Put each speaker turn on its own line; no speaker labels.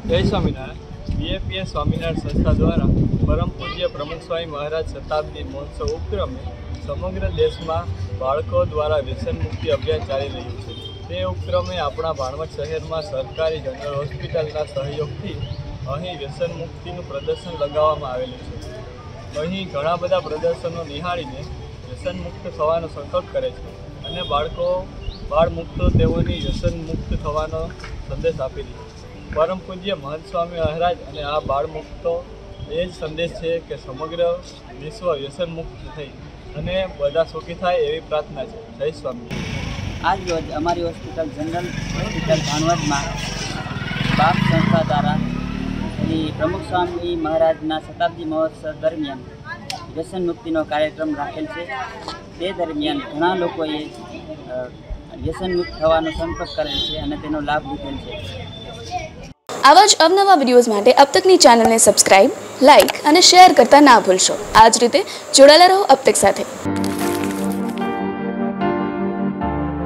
જય સ્વામિનારાયણ. બીએપીએ સ્વામિનારાયણ સંસ્થા દ્વારા પરમ પૂજ્ય પ્રમુખ સ્વામી મહારાજ શતાબ્દી મહોત્સવ ઉપક્રમે સમગ્ર દેશમાં બાળકો દ્વારા વ્યસન મુક્તિ અભિયાન ચાલી રહ્યું છે. તે ઉપક્રમે આપણા ભાણવડ શહેરમાં સરકારી જનરલ હોસ્પિટલના સહયોગથી અહીં વ્યસન મુક્તિનું પ્રદર્શન લગાવવામાં આવેલું છે. અહીં ઘણા બધા પ્રદર્શનો નિહાળીને વ્યસન મુક્ત થવાનો સંકલ્પ કરે છે અને બાળકો બાળ મુક્તો તેઓની વ્યસન મુક્ત થવાનો સંદેશ આપી દીધો પરમ પૂજ્ય મહંત સ્વામી મહારાજ અને આ બાળ મુક્તો એ જ સંદેશ છે કે સમગ્ર વિશ્વ વ્યસન મુક્ત થઈ અને બધા સુખી થાય એવી પ્રાર્થના છે. જય સ્વામી.
આજ રોજ અમારી હોસ્પિટલ જનરલ હોસ્પિટલ ભાણવડમાં બાપ સંસ્થા દ્વારા શ્રી પ્રમુખ સ્વામી મહારાજના શતાબ્દી મહોત્સવ દરમિયાન વ્યસન મુક્તિનો કાર્યક્રમ રાખેલ છે. તે દરમિયાન ઘણા લોકોએ વ્યસન મુક્ત થવાનો સંપર્ક કરેલ છે અને તેનો લાભ લીધેલ છે.
આવા જ અવનવા વિડીયોઝ માટે અબ તકની ચેનલને સબસ્ક્રાઇબ લાઇક અને શેર કરતા ના ભૂલશો. આ જ રીતે જોડાયેલા રહો અબ સાથે.